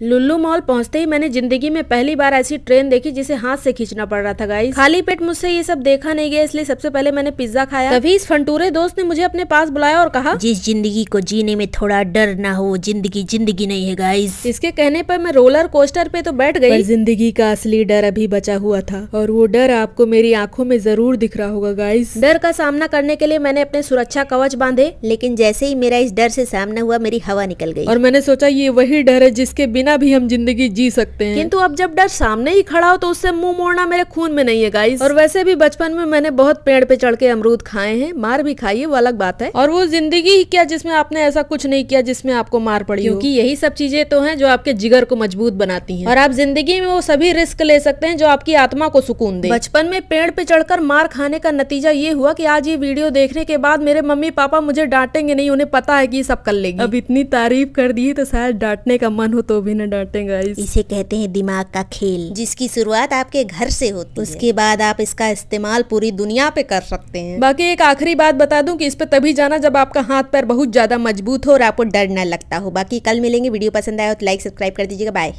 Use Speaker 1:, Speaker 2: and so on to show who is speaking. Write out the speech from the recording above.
Speaker 1: Lulu mall पहुँचते ही मैंने ज़िंदगी में पहली बार ऐसी ट्रेन देखी जिसे हाथ से खींचना पड़ रहा था गाइस खाली पेट मुझसे ये सब देखा नहीं गया इसलिए सबसे पहले मैंने पिज्जा खाया। तभी इस फंटूरे दोस्त ने मुझे अपने पास बुलाया और कहा
Speaker 2: जिस ज़िंदगी को जीने में थोड़ा डर ना हो ज़िंदगी ज़िंदगी नहीं है गाइस
Speaker 1: इसके कहने पर मैं रोलर कोस्टर पे तो बैठ गई। ज़िंदगी का असली डर अभी बचा हुआ था और वो डर आपको मेरी आँखों में ज़रूर दिख रहा होगा गाइस डर का सामना करने के लिए मैंने अपने सुरक्षा कवच बांधे।
Speaker 2: लेकिन जैसे ही मेरा इस डर से सामना हुआ मेरी हवा निकल गई।
Speaker 1: और मैंने सोचा ये वही डर है जिसके बिना भी हम ज़िंदगी ज़िंदगी जी सकते हैं। किंतु अब जब डर सामने ही खड़ा हो तो उससे मुँह मोड़ना मेरे खून में नहीं है गाइस और वैसे भी बचपन में मैंने बहुत पेड़ पे चढ़ के अमरूद खाए हैं मार भी खाई है वो अलग बात है। और वो ज़िंदगी ही क्या जिसमें आपने ऐसा कुछ नहीं किया जिसमें आपको मार पड़ी क्योंकि यही सब चीज़ें तो है जो आपके जिगर को मज़बूत बनाती है। और आप ज़िंदगी में वो सभी रिस्क ले सकते हैं जो आपकी आत्मा को सुकून दे। बचपन में पेड़ पे चढ़कर मार खाने का नतीजा ये हुआ की आज ये वीडियो देखने के बाद मेरे मम्मी पापा मुझे डांटेंगे नहीं उन्हें पता है की सब कर लेगी। अब इतनी तारीफ़ कर दी तो शायद डांटने का मन हो तो भी न गाइस
Speaker 2: इसे कहते हैं दिमाग का खेल। जिसकी शुरुआत आपके घर से होती उसके बाद आप इसका इस्तेमाल पूरी दुनिया पे कर सकते हैं।
Speaker 1: बाकी एक आखिरी बात बता दूँ कि इस पे तभी जाना जब आपका हाथ पैर बहुत ज़्यादा मज़बूत हो और आपको डर ना लगता हो। बाकी कल मिलेंगे। वीडियो पसंद आया हो तो लाइक सब्सक्राइब कर दीजिएगा। बाय